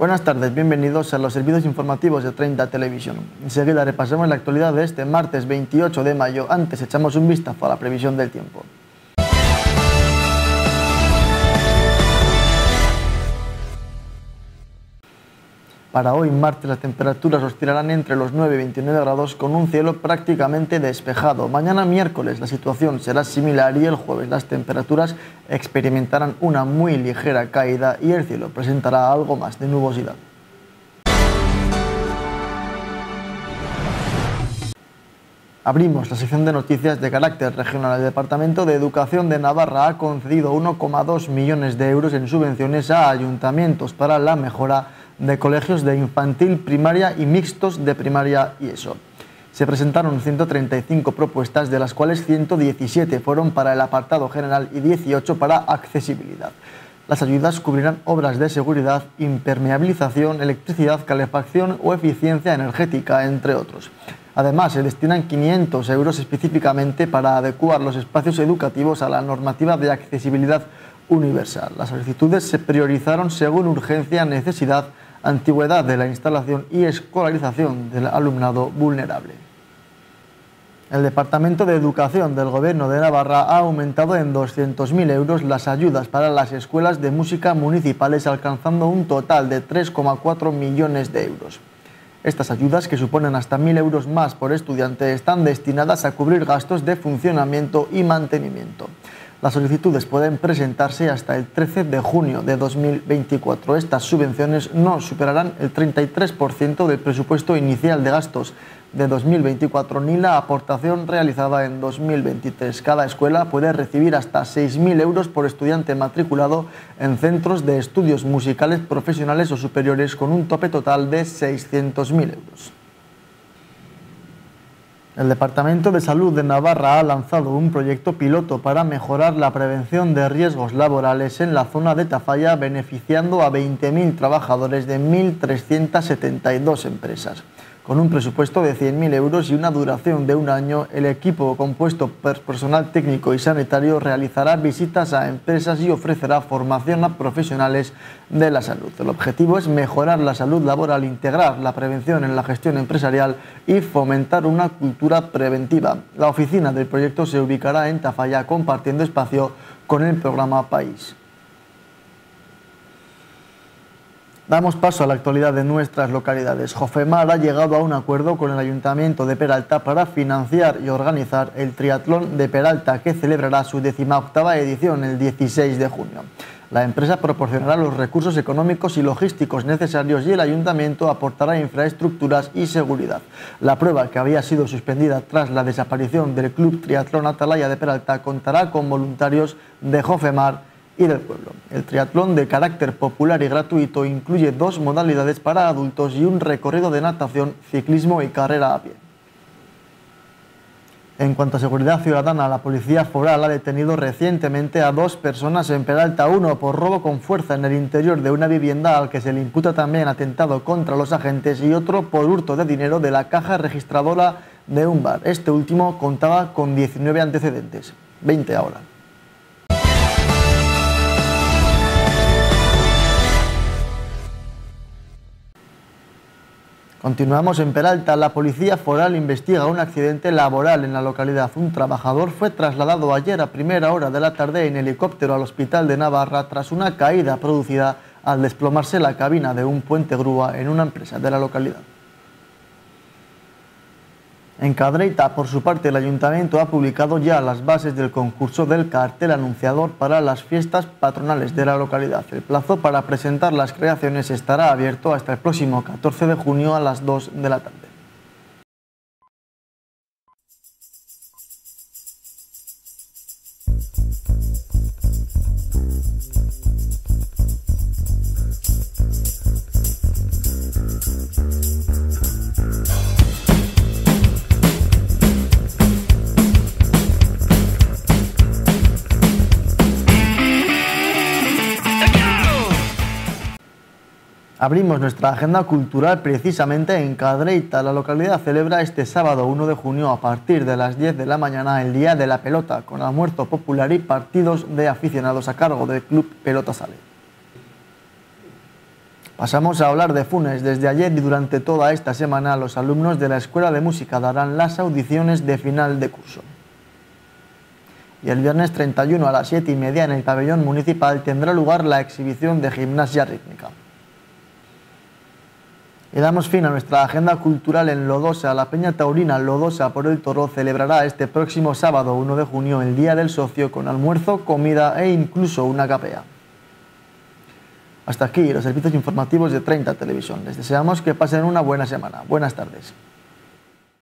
Buenas tardes, bienvenidos a los servicios informativos de 30 Televisión. Enseguida repasamos la actualidad de este martes 28 de mayo. Antes echamos un vistazo a la previsión del tiempo. Para hoy, martes, las temperaturas oscilarán entre los 9 y 29 grados con un cielo prácticamente despejado. Mañana, miércoles, la situación será similar y el jueves las temperaturas experimentarán una muy ligera caída y el cielo presentará algo más de nubosidad. Abrimos la sección de noticias de carácter regional. El Departamento de Educación de Navarra ha concedido 1,2 millones de euros en subvenciones a ayuntamientos para la mejora de colegios de infantil, primaria y mixtos de primaria y eso. Se presentaron 135 propuestas, de las cuales 117 fueron para el apartado general y 18 para accesibilidad. Las ayudas cubrirán obras de seguridad, impermeabilización, electricidad, calefacción o eficiencia energética, entre otros. Además, se destinan 500 euros específicamente para adecuar los espacios educativos a la normativa de accesibilidad universal. Las solicitudes se priorizaron según urgencia, necesidad, antigüedad de la instalación y escolarización del alumnado vulnerable. El Departamento de Educación del Gobierno de Navarra ha aumentado en 200.000 euros las ayudas para las escuelas de música municipales, alcanzando un total de 3,4 millones de euros. Estas ayudas, que suponen hasta 1.000 euros más por estudiante, están destinadas a cubrir gastos de funcionamiento y mantenimiento. Las solicitudes pueden presentarse hasta el 13 de junio de 2024. Estas subvenciones no superarán el 33% del presupuesto inicial de gastos de 2024 ni la aportación realizada en 2023. Cada escuela puede recibir hasta 6.000 euros por estudiante matriculado en centros de estudios musicales profesionales o superiores con un tope total de 600.000 euros. El Departamento de Salud de Navarra ha lanzado un proyecto piloto para mejorar la prevención de riesgos laborales en la zona de Tafalla, beneficiando a 20.000 trabajadores de 1.372 empresas. Con un presupuesto de 100.000 euros y una duración de un año, el equipo compuesto por personal técnico y sanitario realizará visitas a empresas y ofrecerá formación a profesionales de la salud. El objetivo es mejorar la salud laboral, integrar la prevención en la gestión empresarial y fomentar una cultura preventiva. La oficina del proyecto se ubicará en Tafalla compartiendo espacio con el programa País. Damos paso a la actualidad de nuestras localidades. Jofemar ha llegado a un acuerdo con el Ayuntamiento de Peralta para financiar y organizar el Triatlón de Peralta, que celebrará su octava edición el 16 de junio. La empresa proporcionará los recursos económicos y logísticos necesarios y el ayuntamiento aportará infraestructuras y seguridad. La prueba, que había sido suspendida tras la desaparición del Club Triatlón Atalaya de Peralta, contará con voluntarios de Jofemar y del pueblo. El triatlón de carácter popular y gratuito incluye dos modalidades para adultos y un recorrido de natación, ciclismo y carrera a pie. En cuanto a seguridad ciudadana, la Policía Foral ha detenido recientemente a dos personas en Peralta, uno por robo con fuerza en el interior de una vivienda al que se le imputa también atentado contra los agentes y otro por hurto de dinero de la caja registradora de un bar. Este último contaba con 19 antecedentes, 20 ahora. Continuamos en Peralta. La policía foral investiga un accidente laboral en la localidad. Un trabajador fue trasladado ayer a primera hora de la tarde en helicóptero al hospital de Navarra tras una caída producida al desplomarse la cabina de un puente grúa en una empresa de la localidad. En Cadreita, por su parte, el ayuntamiento ha publicado ya las bases del concurso del cartel anunciador para las fiestas patronales de la localidad. El plazo para presentar las creaciones estará abierto hasta el próximo 14 de junio a las 2 de la tarde. Abrimos nuestra agenda cultural precisamente en Cadreita. La localidad celebra este sábado 1 de junio a partir de las 10 de la mañana el Día de la Pelota, con almuerzo popular y partidos de aficionados a cargo del Club Pelota Sale. Pasamos a hablar de Funes. Desde ayer y durante toda esta semana los alumnos de la Escuela de Música darán las audiciones de final de curso. Y el viernes 31 a las 7 y media en el pabellón municipal tendrá lugar la exhibición de gimnasia rítmica. Y damos fin a nuestra agenda cultural en Lodosa. La Peña Taurina Lodosa por el Toro celebrará este próximo sábado 1 de junio el Día del Socio con almuerzo, comida e incluso una capea. Hasta aquí los servicios informativos de 30 Televisión. Les deseamos que pasen una buena semana. Buenas tardes.